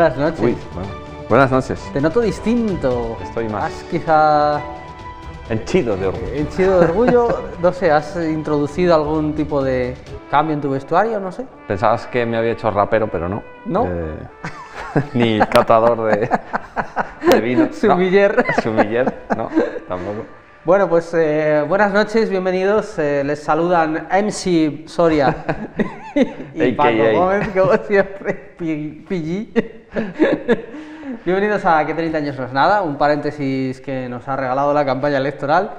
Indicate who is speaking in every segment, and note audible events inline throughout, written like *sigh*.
Speaker 1: Buenas noches.
Speaker 2: Uy, bueno. Buenas noches.
Speaker 1: Te noto distinto.
Speaker 2: Estoy más-
Speaker 1: Has quizá
Speaker 2: Henchido de orgullo.
Speaker 1: henchido de orgullo, *laughs* no sé, has introducido algún tipo de cambio en tu vestuario, no sé.
Speaker 2: Pensabas que me había hecho rapero, pero no.
Speaker 1: No.
Speaker 2: Eh, *laughs* ni catador de, de vino. *laughs*
Speaker 1: Sumiller.
Speaker 2: No. Sumiller, no, tampoco.
Speaker 1: Bueno, pues eh, buenas noches, bienvenidos. eh, les saludan MC Soria *laughs* y Paco
Speaker 2: AKA.
Speaker 1: Gómez, como siempre, PG. bienvenidos a Que 30 años no es nada, un paréntesis que nos ha regalado la campaña electoral.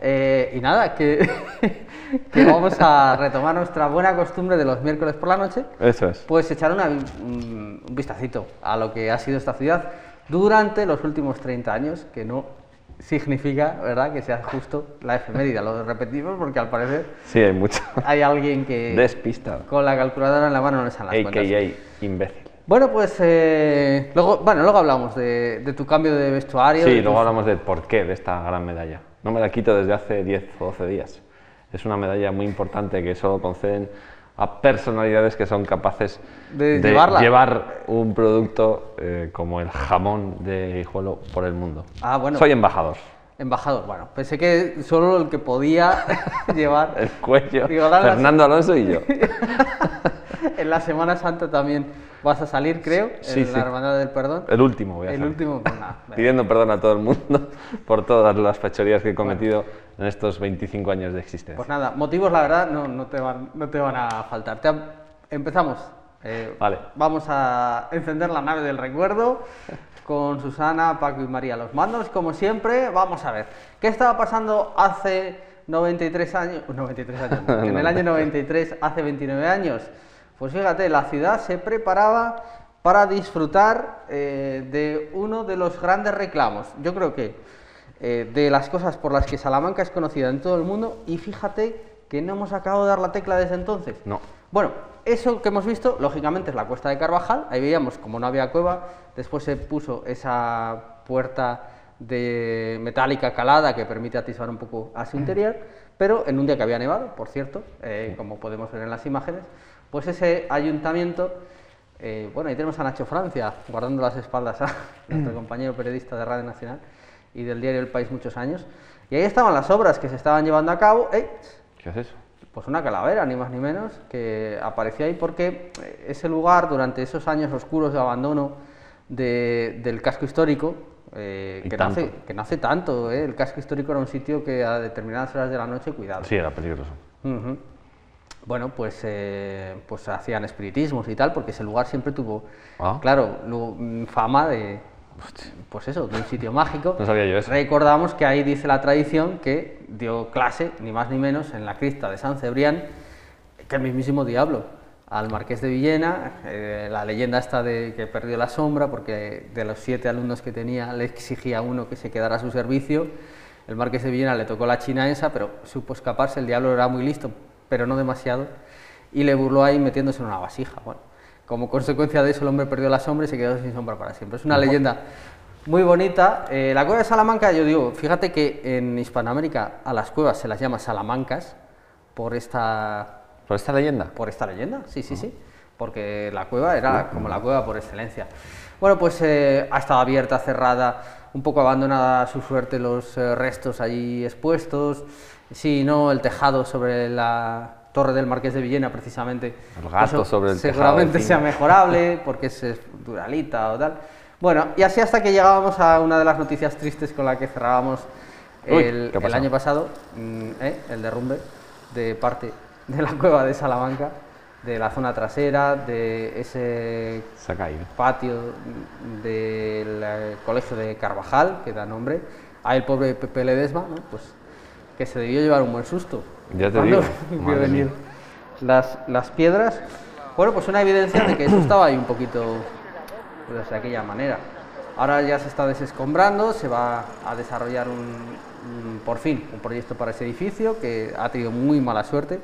Speaker 1: Eh, y nada, que, *laughs* que vamos a retomar nuestra buena costumbre de los miércoles por la noche,
Speaker 2: Eso es.
Speaker 1: pues echar una- un, un vistacito a lo que ha sido esta ciudad durante los últimos 30 años, que no significa, ¿verdad?, que sea justo la efeméride. Lo repetimos porque al parecer
Speaker 2: Sí, hay mucho.
Speaker 1: hay alguien que
Speaker 2: Despistado.
Speaker 1: con la calculadora en la mano no le salen las cuentas.
Speaker 2: AKA imbécil.
Speaker 1: Bueno, pues eh, luego, bueno, luego hablamos de, de tu cambio de vestuario. de
Speaker 2: Sí,
Speaker 1: tus-
Speaker 2: luego hablamos del porqué de esta gran medalla. No me la quito desde hace 10 o 12 días. Es una medalla muy importante que solo conceden a personalidades que son capaces
Speaker 1: De llevarla.
Speaker 2: llevar un producto eh, como el jamón de Guijuelo por el mundo.
Speaker 1: Ah, bueno.
Speaker 2: Soy embajador.
Speaker 1: Embajador, bueno, pensé que solo el que podía *laughs* llevar
Speaker 2: El cuello. Fernando Alonso y yo. *laughs*
Speaker 1: en la Semana Santa también vas a salir, creo,
Speaker 2: Sí,
Speaker 1: en
Speaker 2: sí.
Speaker 1: la Hermandad del Perdón.
Speaker 2: El último, voy a
Speaker 1: El
Speaker 2: hacer.
Speaker 1: último, pues *laughs* venga.
Speaker 2: Pidiendo perdón a todo el mundo *laughs* por todas las fechorías que he cometido en estos 25 años de existencia.
Speaker 1: Pues nada, motivos la verdad no, no, te, van, no te van a faltar. Te ha- empezamos. Eh,
Speaker 2: Vale.
Speaker 1: Vamos a encender la nave del recuerdo *laughs* con Susana, Paco y María los mandos. Como siempre, vamos a ver. ¿Qué estaba pasando hace 93 años? 93 años. en el año 93, hace 29 años. Pues fíjate, la ciudad se preparaba para disfrutar eh, de uno de los grandes reclamos. Yo creo que eh, de las cosas por las que Salamanca es conocida en todo el mundo y fíjate que no hemos acabado de dar la tecla desde entonces.
Speaker 2: No.
Speaker 1: Bueno, eso que hemos visto, lógicamente, es la cuesta de Carvajal. Ahí veíamos como no había cueva, después se puso esa puerta de metálica calada que permite atisbar un poco a su interior, pero en un día que había nevado, por cierto, eh, como podemos ver en las imágenes, pues ese ayuntamiento, eh, bueno, ahí tenemos a Nacho Francia guardando las espaldas a *laughs* nuestro compañero periodista de Radio Nacional y del diario El País muchos años, y ahí estaban las obras que se estaban llevando a cabo. ¡Ey!
Speaker 2: ¿Qué es eso?
Speaker 1: Pues una calavera, ni más ni menos, que apareció ahí porque eh, ese lugar, durante esos años oscuros de abandono de- del casco histórico, eh, que, no hace,
Speaker 2: tanto.
Speaker 1: que no hace tanto, eh, el casco histórico era un sitio que a determinadas horas de la noche, cuidado.
Speaker 2: Sí, era peligroso.
Speaker 1: Ujú. Bueno, pues, eh, pues hacían espiritismos y tal, porque ese lugar siempre tuvo,
Speaker 2: Ah.
Speaker 1: claro, fama de, pues eso, de un sitio mágico.
Speaker 2: No sabía yo eso.
Speaker 1: Recordamos que ahí dice la tradición que dio clase, ni más ni menos, en la cripta de San Cebrián, que el mismísimo diablo, al marqués de Villena, eh, la leyenda esta de que perdió la sombra, porque de los siete alumnos que tenía le exigía a uno que se quedara a su servicio, el marqués de Villena le tocó la china esa, pero supo escaparse, el diablo era muy listo, pero no demasiado, y le burló ahí metiéndose en una vasija. Bueno, como consecuencia de eso el hombre perdió la sombra y se quedó sin sombra para siempre. Es una leyenda muy bonita. Eh, la cueva de Salamanca, yo digo, fíjate que en Hispanoamérica a las cuevas se las llama Salamancas por esta,
Speaker 2: ¿Por esta leyenda?
Speaker 1: por esta leyenda, sí, sí, sí, porque la cueva era como la cueva por excelencia. Bueno, pues eh, ha estado abierta, cerrada, un poco abandonada a su suerte los eh, restos allí expuestos, sí, no, el tejado sobre la torre del Marqués de Villena precisamente.
Speaker 2: El gato
Speaker 1: Eso
Speaker 2: sobre el tejado
Speaker 1: Seguramente sea mejorable porque es duralita o tal. Bueno, y así hasta que llegábamos a una de las noticias tristes con la que cerrábamos
Speaker 2: Uy,
Speaker 1: el, año pasado, mm, ¿eh? el derrumbe de parte de la cueva de Salamanca, de la zona trasera, de ese patio del eh, colegio de Carvajal, que da nombre, a el pobre Pepe Ledesma, ¿no? pues, que se debió llevar un buen susto.
Speaker 2: Ya te digo, *laughs*
Speaker 1: vio venir las, las piedras. Bueno, pues una evidencia de que eso *coughs* estaba ahí un poquito pues, de aquella manera. Ahora ya se está desescombrando, se va a desarrollar un, un- por fin un proyecto para ese edificio que ha tenido muy mala suerte.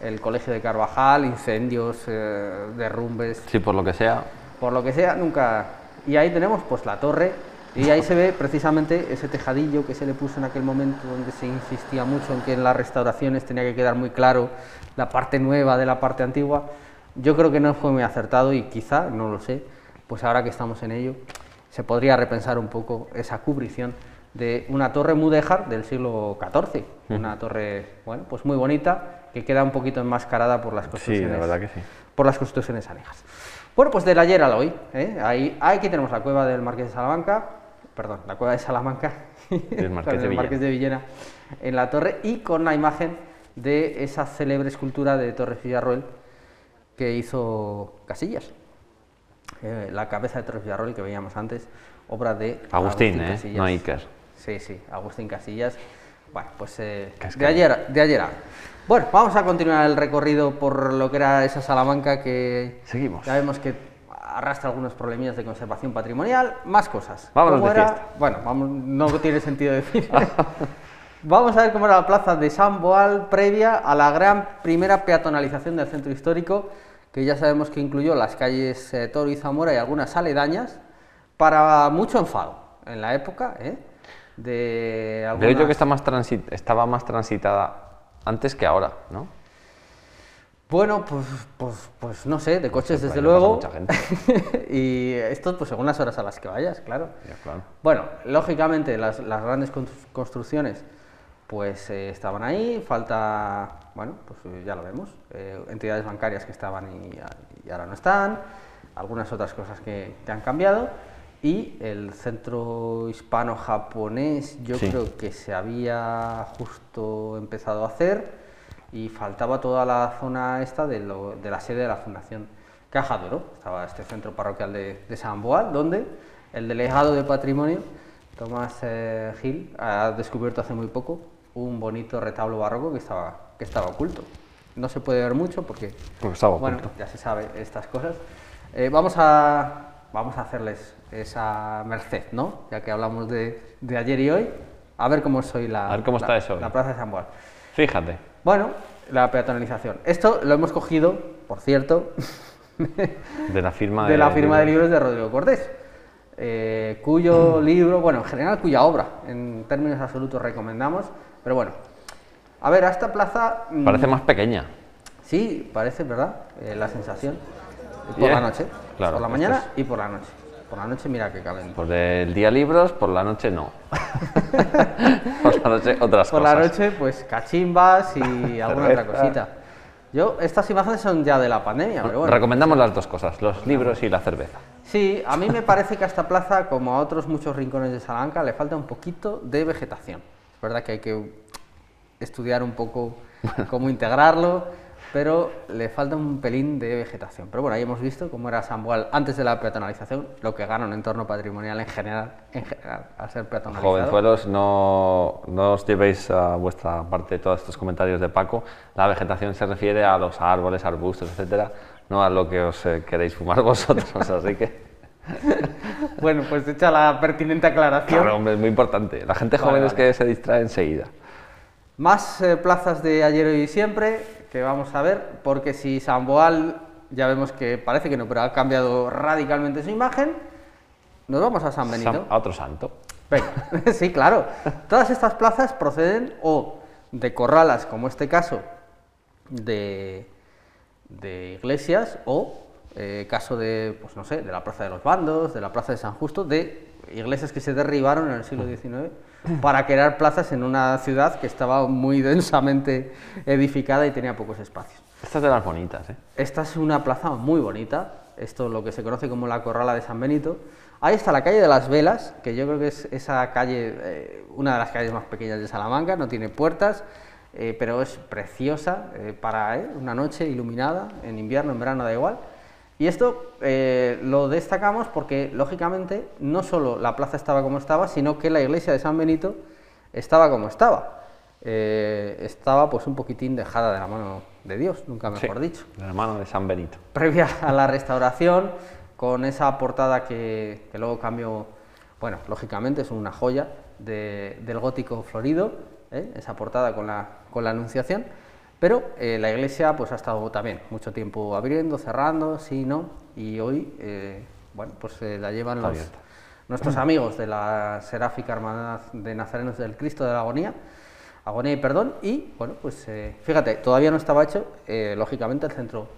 Speaker 1: El colegio de Carvajal, incendios, eh, derrumbes,
Speaker 2: Sí, por lo que sea.
Speaker 1: por lo que sea, nunca. Y ahí tenemos pues la torre. Y ahí se ve precisamente ese tejadillo que se le puso en aquel momento donde se insistía mucho en que en las restauraciones tenía que quedar muy claro la parte nueva de la parte antigua. Yo creo que no fue muy acertado y quizá, no lo sé, pues ahora que estamos en ello, se podría repensar un poco esa cubrición de una torre mudéjar del siglo XIV, una torre, bueno, pues muy bonita, que queda un poquito enmascarada por las construcciones,
Speaker 2: Sí, la verdad que sí.
Speaker 1: por las construcciones anejas. Bueno, pues del ayer al hoy, ¿eh? ahí, aquí tenemos la cueva del Marqués de Salamanca, perdón, la cueva de Salamanca,
Speaker 2: Del *laughs* Marqués de
Speaker 1: Marqués de Villena en la torre y con la imagen de esa célebre escultura de Torres Villarroel que hizo Casillas. Eh, la cabeza de Torres Villarroel que veíamos antes, obra de
Speaker 2: Agustín, ¿eh?
Speaker 1: Casillas.
Speaker 2: No Iker.
Speaker 1: Sí, sí, Agustín Casillas. Bueno, pues eh, de, ayer, de ayer a- Bueno, vamos a continuar el recorrido por lo que era esa Salamanca que
Speaker 2: Seguimos.
Speaker 1: ya vemos que arrastra algunos problemillas de conservación patrimonial, más cosas.
Speaker 2: Vámonos
Speaker 1: ¿Cómo
Speaker 2: de fiesta.
Speaker 1: Bueno, vamos, no tiene sentido decir. *laughs* *laughs* vamos a ver cómo era la plaza de San Boal previa a la gran primera peatonalización del centro histórico, que ya sabemos que incluyó las calles eh, Toro y Zamora y algunas aledañas, para mucho enfado en la época, ¿eh? De
Speaker 2: Veo yo
Speaker 1: algunas-
Speaker 2: que está más estaba más transitada antes que ahora, ¿no?
Speaker 1: Bueno, pues, pues, pues no sé, de coches
Speaker 2: Por
Speaker 1: desde luego.
Speaker 2: mucha gente. *laughs*
Speaker 1: y esto pues según las horas a las que vayas, claro.
Speaker 2: Ya, claro.
Speaker 1: Bueno, lógicamente las, las grandes constru- construcciones pues eh, estaban ahí, falta, bueno, pues eh, ya lo vemos, eh, entidades bancarias que estaban y, y ahora no están, algunas otras cosas que, que han cambiado y el centro hispano-japonés yo
Speaker 2: Sí.
Speaker 1: creo que se había justo empezado a hacer y faltaba toda la zona esta de, lo- de la sede de la Fundación Caja de Oro. Estaba este centro parroquial de, de San Boal, donde el delegado de patrimonio, Tomás eh, Gil, ha descubierto hace muy poco un bonito retablo barroco que estaba, que estaba oculto. No se puede ver mucho porque,
Speaker 2: Porque estaba
Speaker 1: bueno,
Speaker 2: oculto.
Speaker 1: ya se sabe estas cosas. Eh, vamos, a, vamos a hacerles esa merced, ¿no? Ya que hablamos de, de ayer y hoy, a ver cómo soy la,
Speaker 2: A ver cómo
Speaker 1: la-
Speaker 2: está eso hoy.
Speaker 1: la plaza de San Boal.
Speaker 2: Fíjate.
Speaker 1: Bueno, la peatonalización. Esto lo hemos cogido, por cierto, *laughs*
Speaker 2: De la firma
Speaker 1: de la firma de libros de Rodrigo Cortés, eh, cuyo libro, bueno, en general cuya obra, en términos absolutos recomendamos, pero bueno, a ver, a esta plaza... mm,
Speaker 2: Parece más pequeña.
Speaker 1: Sí, parece, ¿verdad? Eh, la sensación. Por
Speaker 2: Bien.
Speaker 1: la noche,
Speaker 2: Claro,
Speaker 1: por la mañana
Speaker 2: es-
Speaker 1: y por la noche. Por la noche mira que caben.
Speaker 2: Por el día libros, por la noche no. *laughs* por la noche otras
Speaker 1: Por
Speaker 2: cosas.
Speaker 1: la noche, pues cachimbas y *laughs* alguna otra cosita. Yo, estas imágenes son ya de la pandemia, pero bueno.
Speaker 2: Recomendamos las dos cosas, los libros y la cerveza.
Speaker 1: Sí, a mí me parece que a esta plaza, como a otros muchos rincones de Salamanca, le falta un poquito de vegetación. Es verdad que hay que estudiar un poco cómo integrarlo, pero le falta un pelín de vegetación. Pero bueno, ahí hemos visto cómo era San Boal antes de la peatonalización, lo que gana un entorno patrimonial en general, en general al ser peatonalizado.
Speaker 2: Jovenzuelos, no, no os llevéis a vuestra parte todos estos comentarios de Paco. La vegetación se refiere a los árboles, arbustos, etcétera, no a lo que os eh, queréis fumar *laughs* vosotros. Así que, *laughs*
Speaker 1: Bueno, pues hecha la pertinente aclaración.
Speaker 2: claro, hombre, es muy importante. La gente
Speaker 1: Vale,
Speaker 2: joven es que se distrae enseguida.
Speaker 1: Más eh, plazas de ayer y siempre que vamos a ver, porque si San Boal ya vemos que parece que no, pero ha cambiado radicalmente su imagen, nos vamos a San Benito.
Speaker 2: A otro santo.
Speaker 1: Venga, *laughs* sí, claro. Todas estas plazas proceden o de corralas, como este caso, de, de iglesias, o eh, caso de, pues no sé, de la Plaza de los Bandos, de la Plaza de San Justo, de iglesias que se derribaron en el siglo XIX *clears throat* para crear plazas en una ciudad que estaba muy *laughs* densamente edificada y tenía pocos espacios.
Speaker 2: Estas de las bonitas, ¿eh?
Speaker 1: Esta es una plaza muy bonita, esto es lo que se conoce como la Corrala de San Benito. Ahí está la calle de las Velas, que yo creo que es esa calle, eh, una de las calles más pequeñas de Salamanca, no tiene puertas, eh, pero es preciosa eh, para una noche iluminada, en invierno, en verano, da igual. Y esto eh, lo destacamos porque, lógicamente, no solo la plaza estaba como estaba, sino que la iglesia de San Benito estaba como estaba. Eh, estaba pues un poquitín dejada de la mano de Dios, nunca mejor
Speaker 2: Sí,
Speaker 1: dicho
Speaker 2: De la mano de San Benito.
Speaker 1: previa a la restauración, con esa portada que, que luego cambió, bueno, lógicamente es una joya de- del gótico florido, ¿eh? esa portada con la, con la anunciación, pero eh, la iglesia pues ha estado también mucho tiempo abriendo, cerrando, sí, no, y hoy, eh, bueno, pues eh, la llevan los, nuestros *clears throat* amigos de la Seráfica Hermandad de Nazarenos del Cristo de la Agonía, Agonía y Perdón, y bueno, pues eh, fíjate, todavía no estaba hecho, lógicamente, el centro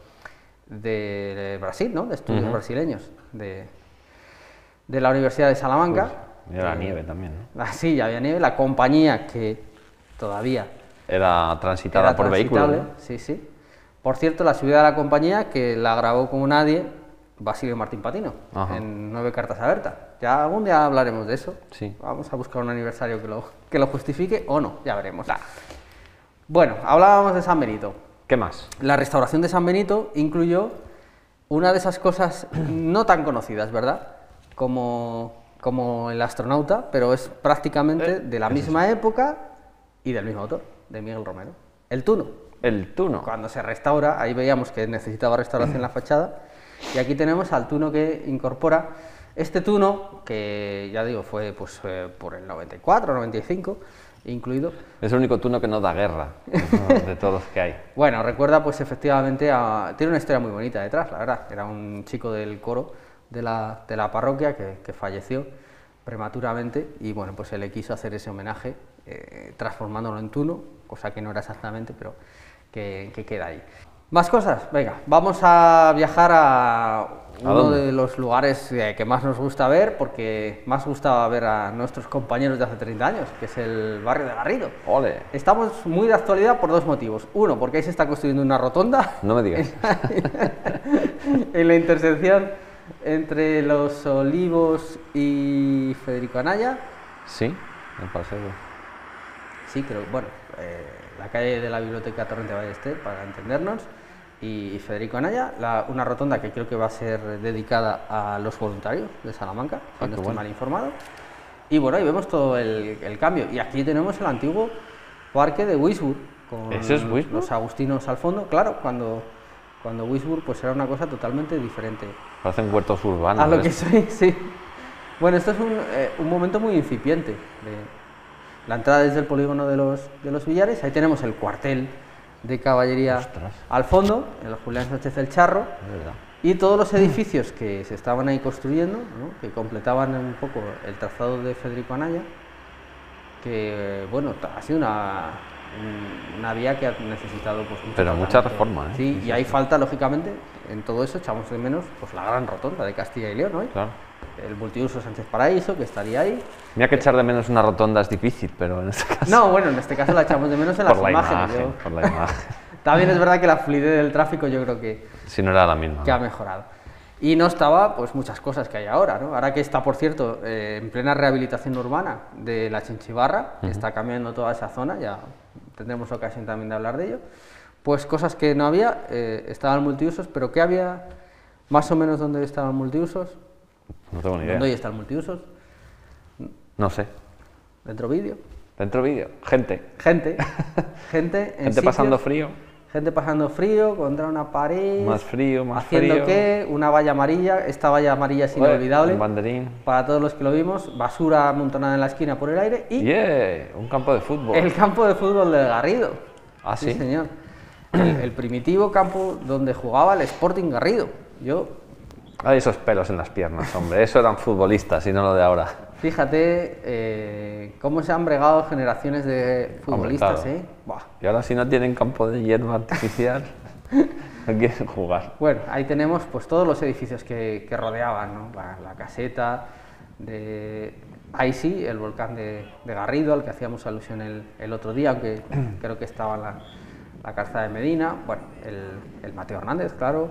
Speaker 1: de Brasil, ¿no? De estudios brasileños, de, de la Universidad de Salamanca.
Speaker 2: Y la nieve también, ¿no? *laughs*
Speaker 1: Ah, sí, ya había nieve, la compañía que todavía
Speaker 2: Era transitada
Speaker 1: era
Speaker 2: por vehículos. ¿no?
Speaker 1: Sí, sí. Por cierto, la subida de la compañía que la grabó como nadie Basilio Martín Patino
Speaker 2: Ajá.
Speaker 1: en Nueve Cartas Abiertas. Ya algún día hablaremos de eso.
Speaker 2: Sí.
Speaker 1: Vamos a buscar un aniversario que lo, que lo justifique o no, ya veremos. Bueno, hablábamos de San Benito.
Speaker 2: ¿Qué más?
Speaker 1: La restauración de San Benito incluyó una de esas cosas no tan conocidas, ¿verdad? Como, como el astronauta, pero es prácticamente de la misma época y del mismo autor, de Miguel Romero. El Tuno.
Speaker 2: El tuno.
Speaker 1: Cuando se restaura, ahí veíamos que necesitaba restauración la fachada, y aquí tenemos al Tuno que incorpora este Tuno, que ya digo, fue pues, eh, por el 94, 95, incluido.
Speaker 2: Es el único tuno que no da guerra de todos los que hay. *laughs*
Speaker 1: Bueno, recuerda pues efectivamente a... Tiene una historia muy bonita detrás, la verdad. Era un chico del coro de la, de la parroquia que, que falleció prematuramente y bueno, pues se le quiso hacer ese homenaje eh, transformándolo en tuno, cosa que no era exactamente, pero que, que queda ahí. Más cosas, venga, vamos a viajar a uno de los lugares eh, que más nos gusta ver, porque más gustaba ver a nuestros compañeros de hace 30 años, que es el barrio de Garrido.
Speaker 2: ¡Ole!
Speaker 1: Estamos muy de actualidad por dos motivos. Uno, porque ahí se está construyendo una rotonda
Speaker 2: No me digas. *laughs*
Speaker 1: en la intersección entre Los Olivos y Federico Anaya.
Speaker 2: Sí, parece. bien.
Speaker 1: Sí, creo, bueno, eh, la calle de la Biblioteca Torrente Ballester, para entendernos, y Federico Anaya, la- una rotonda que creo que va a ser dedicada a los voluntarios de Salamanca, si
Speaker 2: Ah,
Speaker 1: no estoy
Speaker 2: bueno.
Speaker 1: mal informado. Y bueno, ahí vemos todo el, el cambio. Y aquí tenemos el antiguo parque de Wisburg, con
Speaker 2: ¿Ese es Wisburg?
Speaker 1: los agustinos al fondo, claro, cuando, cuando Wisburg pues era una cosa totalmente diferente
Speaker 2: Parecen huertos urbanos.
Speaker 1: a lo que
Speaker 2: ¿ves?
Speaker 1: soy, *laughs* sí. Bueno, esto es un, eh, un momento muy incipiente. de- la entrada desde el polígono de los, de los Villares, ahí tenemos el cuartel de caballería
Speaker 2: Ostras.
Speaker 1: al fondo, el Julián Sánchez el Charro, y todos los edificios que se estaban ahí construyendo, ¿no? que completaban un poco el trazado de Federico Anaya, que bueno, ha sido una, un- una vía que ha necesitado pues mucho
Speaker 2: Pero mucha
Speaker 1: tratamiento.
Speaker 2: reforma, ¿eh?
Speaker 1: Sí, y ahí falta, lógicamente, en todo eso echamos de menos pues la gran rotonda de Castilla y León, ¿no?
Speaker 2: Claro.
Speaker 1: El multiuso Sánchez Paraíso, que estaría ahí.
Speaker 2: Mira que echar de menos una rotonda es difícil, pero en este caso.
Speaker 1: No, bueno, en este caso la echamos de menos en
Speaker 2: por
Speaker 1: las
Speaker 2: la
Speaker 1: imágenes.
Speaker 2: imagen.
Speaker 1: yo-
Speaker 2: Por la imagen. *laughs*
Speaker 1: También es verdad que la fluidez del tráfico yo creo que,
Speaker 2: Si no era la misma.
Speaker 1: que ha mejorado. Y no estaba, pues, muchas cosas que hay ahora, ¿no? Ahora que está, por cierto, eh, en plena rehabilitación urbana de la Chinchibarra, que está cambiando toda esa zona, ya tendremos ocasión también de hablar de ello, pues cosas que no había, eh, estaban multiusos, pero ¿qué había más o menos donde estaban multiusos?
Speaker 2: No tengo ni
Speaker 1: ¿Dónde
Speaker 2: idea.
Speaker 1: están multiusos?
Speaker 2: No sé.
Speaker 1: Dentro vídeo.
Speaker 2: Dentro vídeo. Gente.
Speaker 1: Gente, *laughs* gente en
Speaker 2: Gente pasando frío.
Speaker 1: Gente pasando frío, contra una pared.
Speaker 2: Más frío, más
Speaker 1: haciendo
Speaker 2: frío.
Speaker 1: qué, una valla amarilla. Esta valla amarilla es inolvidable.
Speaker 2: Un banderín.
Speaker 1: Para todos los que lo vimos, basura amontonada en la esquina por el aire y
Speaker 2: Yeah, un campo de fútbol.
Speaker 1: el campo de fútbol del Garrido.
Speaker 2: Ah, sí.
Speaker 1: señor. El, el primitivo campo donde jugaba el Sporting Garrido. Yo,
Speaker 2: Hay esos pelos en las piernas, hombre. Eso eran futbolistas y no lo de ahora.
Speaker 1: Fíjate eh, cómo se han bregado generaciones de futbolistas,
Speaker 2: claro.
Speaker 1: ¿eh? Buah.
Speaker 2: Y ahora si no tienen campo de hierba artificial, *laughs* no quieren jugar.
Speaker 1: Bueno, ahí tenemos pues todos los edificios que, que rodeaban, ¿no? La, la caseta de... Ahí sí, el volcán de, de Garrido, al que hacíamos alusión el, el otro día, aunque *clears throat* creo que estaba en la, la calzada de Medina, bueno, el, el Mateo Hernández, claro,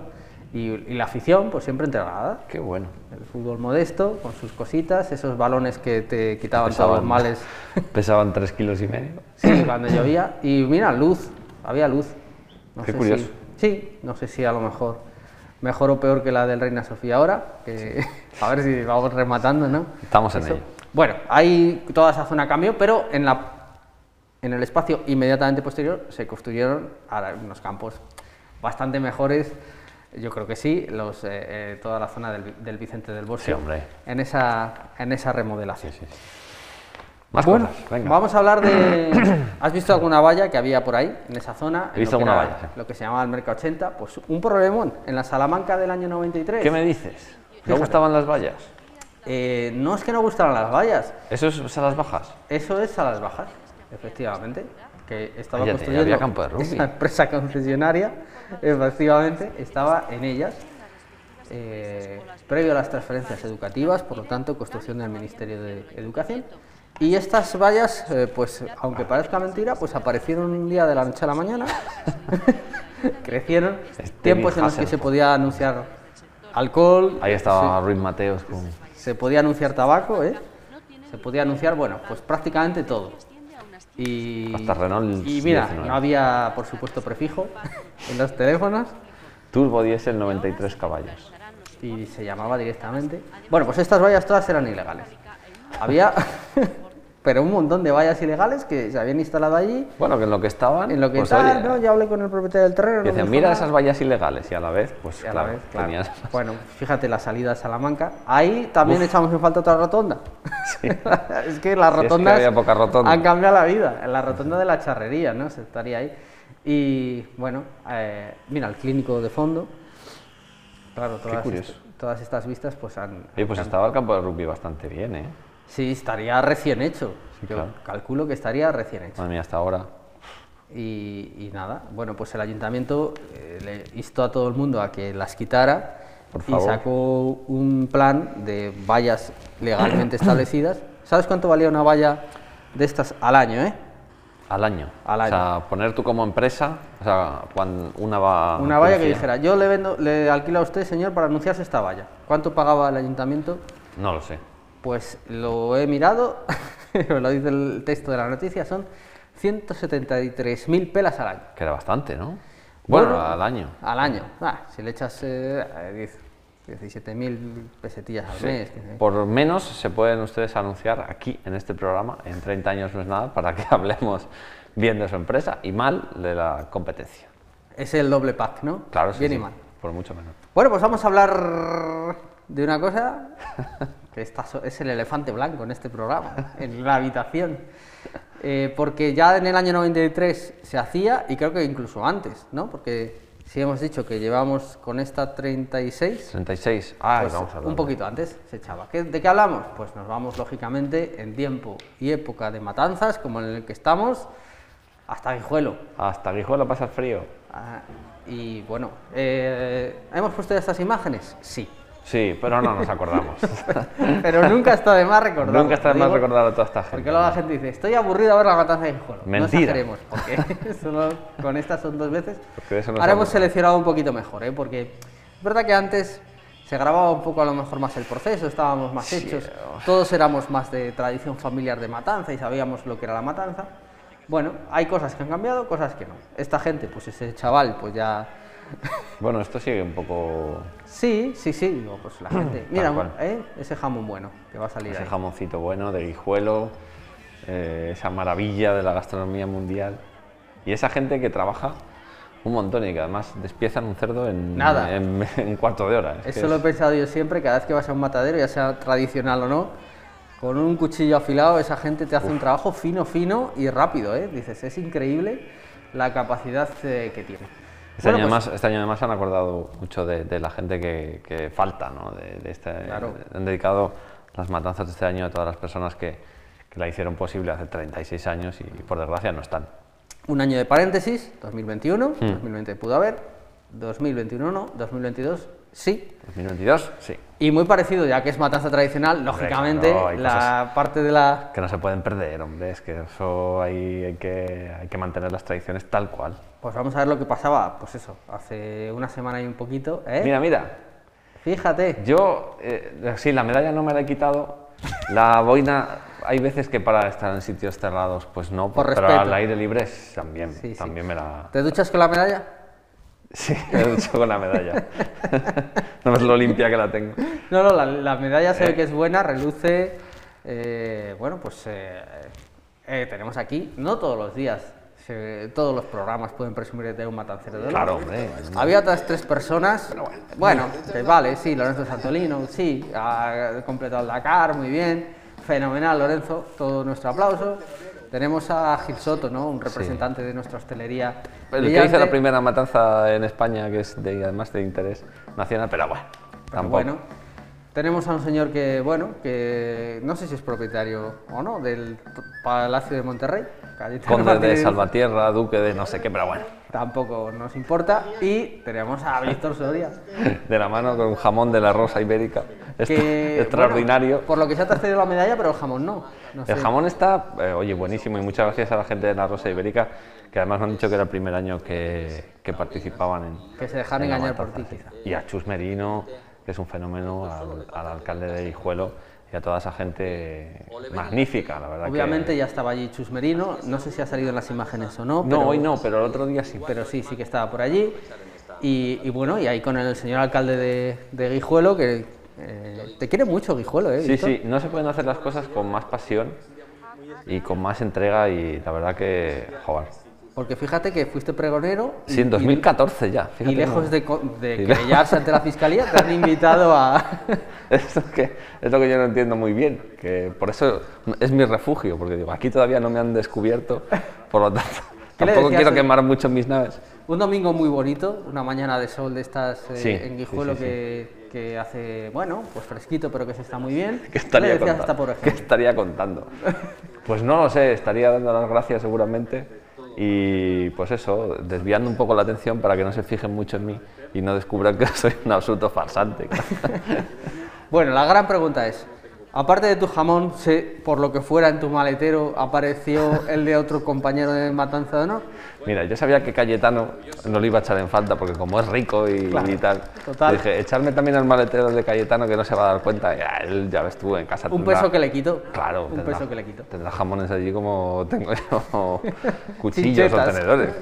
Speaker 1: y, y la afición, pues siempre entregada.
Speaker 2: Qué bueno.
Speaker 1: El fútbol modesto, con sus cositas, esos balones que te quitaban todos los males *laughs*
Speaker 2: pesaban tres kilos y medio.
Speaker 1: Sí, cuando llovía. Y mira, luz, había luz. No
Speaker 2: Qué
Speaker 1: sé
Speaker 2: curioso.
Speaker 1: Si, sí, no sé si a lo mejor mejor o peor que la del Reina Sofía ahora, que *laughs* a ver si vamos rematando, ¿no?
Speaker 2: Estamos en
Speaker 1: Eso.
Speaker 2: ello.
Speaker 1: Bueno, ahí toda esa zona cambió, pero en, la, en el espacio inmediatamente posterior se construyeron ahora unos campos bastante mejores. Yo creo que sí, los, eh, eh, toda la zona del, del Vicente del Bosque
Speaker 2: Sí, hombre.
Speaker 1: en esa, en esa remodelación.
Speaker 2: Más
Speaker 1: bueno,
Speaker 2: cosas, venga.
Speaker 1: vamos a hablar de... *coughs* ¿Has visto alguna valla que había por ahí, en esa zona?
Speaker 2: He visto alguna valla.
Speaker 1: Lo que se llamaba el Merca 80. Pues un problemón en la Salamanca del año 93.
Speaker 2: ¿Qué me dices? ¿No gustaban las vallas?
Speaker 1: Eh, no es que no gustaran las vallas,
Speaker 2: ¿Eso es a las bajas?
Speaker 1: eso es a las bajas, efectivamente. Que estaba construyendo
Speaker 2: campo de rugby.
Speaker 1: esa empresa concesionaria, efectivamente, estaba en ellas. eh, previo a las transferencias educativas, por lo tanto, construcción del Ministerio de Educación. Y estas vallas, eh, pues, aunque parezca mentira, pues aparecieron un día de la noche a la mañana, *laughs* crecieron,
Speaker 2: Stevie
Speaker 1: tiempos en los que se podía anunciar alcohol,
Speaker 2: Ahí estaba Ruiz Mateos con...
Speaker 1: se podía anunciar tabaco, ¿eh? Se podía anunciar, bueno, pues prácticamente todo. Y,
Speaker 2: Hasta Renault
Speaker 1: y mira,
Speaker 2: 19.
Speaker 1: no había, por supuesto, prefijo *laughs* en los teléfonos
Speaker 2: Turbo Diesel 93 caballos.
Speaker 1: y se llamaba directamente. Bueno, pues estas vallas todas eran ilegales. Había, *laughs* pero un montón de vallas ilegales que se habían instalado allí.
Speaker 2: Bueno, que en lo que estaban...
Speaker 1: En lo que
Speaker 2: pues,
Speaker 1: tal,
Speaker 2: oye,
Speaker 1: ¿no? Ya hablé con el propietario del terreno. no
Speaker 2: que dicen,
Speaker 1: dijo
Speaker 2: mira
Speaker 1: nada".
Speaker 2: esas vallas ilegales y a la vez, pues
Speaker 1: a
Speaker 2: claro,
Speaker 1: la vez, claro.
Speaker 2: tenías- *laughs*
Speaker 1: Bueno, fíjate la salida a Salamanca. Ahí también echamos en falta otra rotonda. *laughs* *laughs* es que las
Speaker 2: que
Speaker 1: rotondas
Speaker 2: había poca rotonda.
Speaker 1: han cambiado la vida. En la rotonda de la charrería, ¿no? Se estaría ahí. Y bueno, eh, mira, el clínico de fondo. Claro, todas,
Speaker 2: curioso.
Speaker 1: est- todas estas vistas pues han...
Speaker 2: Oye, pues estaba el campo de rugby bastante bien, ¿eh?
Speaker 1: Sí, estaría recién hecho.
Speaker 2: Sí,
Speaker 1: Yo
Speaker 2: claro.
Speaker 1: calculo que estaría recién hecho.
Speaker 2: Madre mía, hasta ahora.
Speaker 1: Y, y nada, bueno, pues el ayuntamiento eh, le instó a todo el mundo a que las quitara y sacó un plan de vallas legalmente *clears throat* establecidas. ¿Sabes cuánto valía una valla de estas al año, eh?
Speaker 2: Al año.
Speaker 1: Al
Speaker 2: O sea, poner tú como empresa, o sea, cuando una va...
Speaker 1: Una valla que dijera, yo le vendo, le alquilo a usted, señor, para anunciarse esta valla. ¿Cuánto pagaba el ayuntamiento?
Speaker 2: No lo sé.
Speaker 1: Pues lo he mirado, *laughs* lo dice el texto de la noticia, son 173.000 pelas al año.
Speaker 2: Que era bastante, ¿no? Bueno, al año.
Speaker 1: Al año. Ah, si le echas eh, 10 17.000 pesetillas al
Speaker 2: Sí.
Speaker 1: mes.
Speaker 2: Por menos se pueden ustedes anunciar aquí en este programa, en 30 años no es nada, para que *laughs* hablemos bien de su empresa y mal de la competencia.
Speaker 1: Es el doble pack, ¿no?
Speaker 2: Claro, sí,
Speaker 1: Bien y mal.
Speaker 2: por mucho menos.
Speaker 1: Bueno, pues vamos a hablar de una cosa *laughs* que está es el elefante blanco en este programa, *laughs* en la habitación. Eh, porque ya en el año 93 se hacía, y creo que incluso antes, ¿no? Porque si hemos dicho que llevamos con esta 36,
Speaker 2: 36. Ah,
Speaker 1: pues
Speaker 2: vamos a hablar.
Speaker 1: un poquito antes se echaba. ¿Qué- ¿De qué hablamos? Pues nos vamos lógicamente en tiempo y época de matanzas, como en el que estamos, hasta Guijuelo.
Speaker 2: Hasta Guijuelo pasa el frío.
Speaker 1: Ah, y bueno, eh, ¿hemos puesto ya estas imágenes? Sí.
Speaker 2: Sí, pero no nos acordamos. *laughs*
Speaker 1: Pero nunca está de más recordar.
Speaker 2: Nunca está de más recordar a toda esta gente.
Speaker 1: Porque luego la gente dice, estoy aburrido a ver la matanza de. No
Speaker 2: Mentira.
Speaker 1: exageremos, porque *laughs* solo con estas son dos veces.
Speaker 2: Eso nos
Speaker 1: Ahora hemos seleccionado un poquito mejor, ¿eh? porque es verdad que antes se grababa un poco a lo mejor más el proceso, estábamos más hechos, todos éramos más de tradición familiar de matanza y sabíamos lo que era la matanza. Bueno, hay cosas que han cambiado, cosas que no. Esta gente, pues ese chaval, pues ya...
Speaker 2: Bueno, esto sigue un poco
Speaker 1: Sí, sí, sí, digo, pues la *clears throat* gente... Mira. ¿eh? ese jamón bueno que va a salir
Speaker 2: ese
Speaker 1: ahí.
Speaker 2: jamoncito bueno de Guijuelo, eh, esa maravilla de la gastronomía mundial. Y esa gente que trabaja un montón y que además despiezan un cerdo en,
Speaker 1: Nada.
Speaker 2: en, cuarto de hora. Es
Speaker 1: Eso lo he pensado yo siempre, cada vez que vas a un matadero, ya sea tradicional o no, con un cuchillo afilado, esa gente te hace un trabajo fino, fino y rápido, ¿eh? Dices, es increíble la capacidad eh, que tiene.
Speaker 2: Este,
Speaker 1: Bueno,
Speaker 2: año
Speaker 1: pues,
Speaker 2: además, este año además han acordado mucho de, de la gente que, que falta, ¿no? De, de este,
Speaker 1: Claro.
Speaker 2: Han dedicado las matanzas de este año a todas las personas que, que la hicieron posible hace 36 años y por desgracia no están.
Speaker 1: un año de paréntesis, 2021,
Speaker 2: Hmm.
Speaker 1: 2020 pudo haber, 2021 no, 2022 sí.
Speaker 2: 2022, sí.
Speaker 1: Y muy parecido, ya que es matanza tradicional, lógicamente,
Speaker 2: hay
Speaker 1: la parte de la...
Speaker 2: Que no se pueden perder, hombre, es que eso hay, hay, que, hay que mantener las tradiciones tal cual.
Speaker 1: Pues vamos a ver lo que pasaba, pues eso, hace una semana y un poquito, ¿eh?
Speaker 2: Mira, mira,
Speaker 1: Fíjate.
Speaker 2: yo, eh, sí, la medalla no me la he quitado, la boina, hay veces que para estar en sitios cerrados, pues no,
Speaker 1: Por
Speaker 2: pero
Speaker 1: respeto.
Speaker 2: al aire libre también,
Speaker 1: Sí, sí.
Speaker 2: también me la...
Speaker 1: ¿Te duchas con la medalla?
Speaker 2: Sí, me *laughs* he duchado con la medalla. *laughs* no es lo limpia que la tengo.
Speaker 1: No, no, la, la medalla se
Speaker 2: Eh.
Speaker 1: ve que es buena, reluce. eh, bueno, pues eh, eh, tenemos aquí, no todos los días, se- todos los programas pueden presumir de tener un matancero de oro.
Speaker 2: Claro, hombre.
Speaker 1: Había otras tres personas, bueno, que vale, sí, Lorenzo Santolino, sí, ha completado el Dakar, muy bien, fenomenal Lorenzo, todo nuestro aplauso. Tenemos a Gil Soto, ¿no? Un representante de nuestra hostelería.
Speaker 2: El que hizo la primera matanza en España, que es de, además de interés nacional, pero bueno,
Speaker 1: Pero
Speaker 2: tampoco.
Speaker 1: bueno. Tenemos a un señor que, bueno, que no sé si es propietario o no del Palacio de Monterrey. Cayetano
Speaker 2: Conde de. Salvatierra, duque de no sé qué, pero bueno.
Speaker 1: Tampoco nos importa. Y tenemos a Víctor Soria.
Speaker 2: De la mano con un jamón de la rosa ibérica.
Speaker 1: Que, *laughs*
Speaker 2: extraordinario.
Speaker 1: bueno, por lo que se ha transferido la medalla, pero el jamón no. No sé.
Speaker 2: El jamón está, eh, oye, buenísimo y muchas gracias a la gente de la Rosa Ibérica, que además me han dicho que era el primer año que, que participaban en...
Speaker 1: Que se dejaron
Speaker 2: en
Speaker 1: engañar por ti, quizá.
Speaker 2: Y a Chus Merino, que es un fenómeno, al, al alcalde de Hijuelo y a toda esa gente magnífica, la verdad. que-
Speaker 1: Obviamente ya estaba allí Chus Merino. No sé si ha salido en las imágenes o no.
Speaker 2: No,
Speaker 1: pero-
Speaker 2: hoy no, pero el otro día sí.
Speaker 1: pero sí, sí que estaba por allí. Y, y bueno, y ahí con el señor alcalde de, de Guijuelo, que eh, te quiere mucho Guijuelo, ¿eh?
Speaker 2: Sí, sí, no se pueden hacer las cosas con más pasión y con más entrega y la verdad que, joder.
Speaker 1: Porque fíjate que fuiste pregonero y,
Speaker 2: Sí, en 2014 ya.
Speaker 1: y lejos de, de querellarse ante la fiscalía, te han *laughs* invitado a... *laughs*
Speaker 2: Es lo, que, es lo que yo no entiendo muy bien, que por eso es mi refugio, porque digo, aquí todavía no me han descubierto, por lo tanto, *laughs*
Speaker 1: ¿Qué le
Speaker 2: tampoco quiero quemar mucho mis naves.
Speaker 1: Un domingo muy bonito, una mañana de sol de estas eh,
Speaker 2: Sí,
Speaker 1: en Guijuelo
Speaker 2: sí, sí,
Speaker 1: que, que hace, bueno, pues fresquito, pero que se está muy bien. *laughs*
Speaker 2: ¿Qué estaría,
Speaker 1: le decías a esta
Speaker 2: contando?
Speaker 1: pobre
Speaker 2: ¿Qué estaría contando? *laughs* Pues no lo sé, estaría dando las gracias seguramente y pues eso, desviando un poco la atención para que no se fijen mucho en mí y no descubran que *laughs* soy un absoluto farsante.
Speaker 1: Bueno, la gran pregunta es, aparte de tu jamón, sé, por lo que fuera en tu maletero, ¿apareció el de otro compañero de Matanza de Honor?
Speaker 2: Mira, yo sabía que Cayetano no le iba a echar en falta porque como es rico y,
Speaker 1: Claro,
Speaker 2: y tal,
Speaker 1: total.
Speaker 2: dije, echarme también al maletero de Cayetano que no se va a dar cuenta, ya, él ya ves tú en casa.
Speaker 1: Un
Speaker 2: tendrá-
Speaker 1: peso que le quito.
Speaker 2: Claro,
Speaker 1: Un
Speaker 2: tendrá-
Speaker 1: peso que le quito.
Speaker 2: Tendrá jamones allí como tengo yo, *laughs* cuchillos o tenedores. *laughs*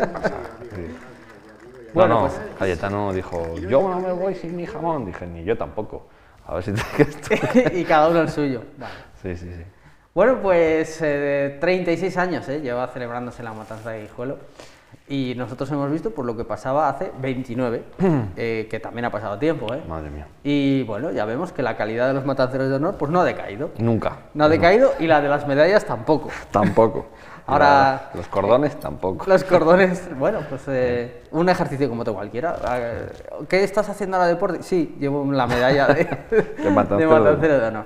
Speaker 2: No,
Speaker 1: Bueno,
Speaker 2: no,
Speaker 1: pues-
Speaker 2: Cayetano dijo, yo no me voy sin mi jamón. Dije, ni yo tampoco. A ver si te *laughs* *laughs*
Speaker 1: y cada uno el suyo. Vale.
Speaker 2: Sí, sí, sí.
Speaker 1: Bueno, pues eh, 36 años eh, lleva celebrándose la matanza de Guijuelo y nosotros hemos visto por lo que pasaba hace 29, *clears throat* eh, que también ha pasado tiempo. ¿eh?
Speaker 2: Madre mía.
Speaker 1: Y bueno, ya vemos que la calidad de los matanceros de honor pues no ha decaído.
Speaker 2: Nunca.
Speaker 1: No ha decaído y la de las medallas tampoco.
Speaker 2: Tampoco. *laughs*
Speaker 1: Ahora-
Speaker 2: Los cordones tampoco.
Speaker 1: Los cordones, *laughs* bueno, pues eh, un ejercicio como otro cualquiera. Eh, ¿Qué estás haciendo ahora de deporte? Sí, llevo la medalla de, *laughs* de
Speaker 2: matancero.
Speaker 1: matancero de honor.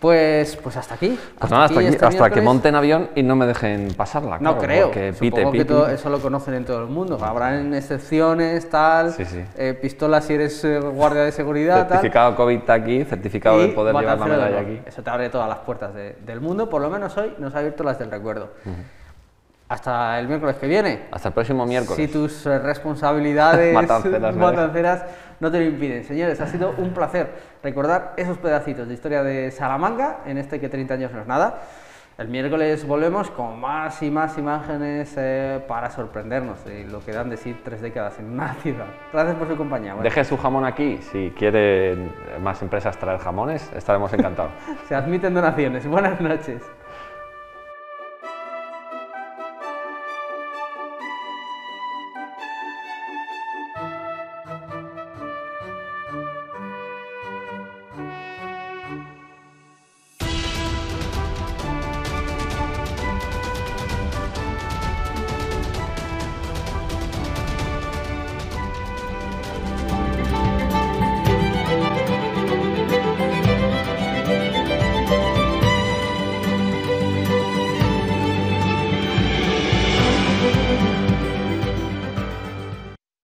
Speaker 1: Pues, pues hasta aquí.
Speaker 2: Pues nada, hasta, aquí,
Speaker 1: este
Speaker 2: hasta que monten avión y no me dejen pasarla.
Speaker 1: No
Speaker 2: claro,
Speaker 1: creo.
Speaker 2: Porque pite,
Speaker 1: Supongo que todo eso lo conocen en todo el mundo. Habrán excepciones, tal.
Speaker 2: Sí, sí.
Speaker 1: eh, pistolas si eres eh, guardia de seguridad, tal.
Speaker 2: Certificado COVID está aquí, certificado de poder llevar la medalla aquí.
Speaker 1: Eso te abre todas las puertas de- del mundo. Por lo menos hoy nos ha abierto las del recuerdo. Hasta el miércoles que viene.
Speaker 2: Hasta el próximo miércoles.
Speaker 1: Si tus eh, responsabilidades *laughs* matanceras *laughs* no te lo impiden. Señores, ha sido un placer recordar esos pedacitos de historia de Salamanca en este que 30 años no es nada. El miércoles volvemos con más y más imágenes eh, para sorprendernos de lo que dan de sí tres décadas en una *laughs* ciudad. Gracias por su compañía. Bueno,
Speaker 2: Deje su jamón aquí. Si quieren más empresas traer jamones, estaremos encantados. *laughs*
Speaker 1: se admiten donaciones. Buenas noches.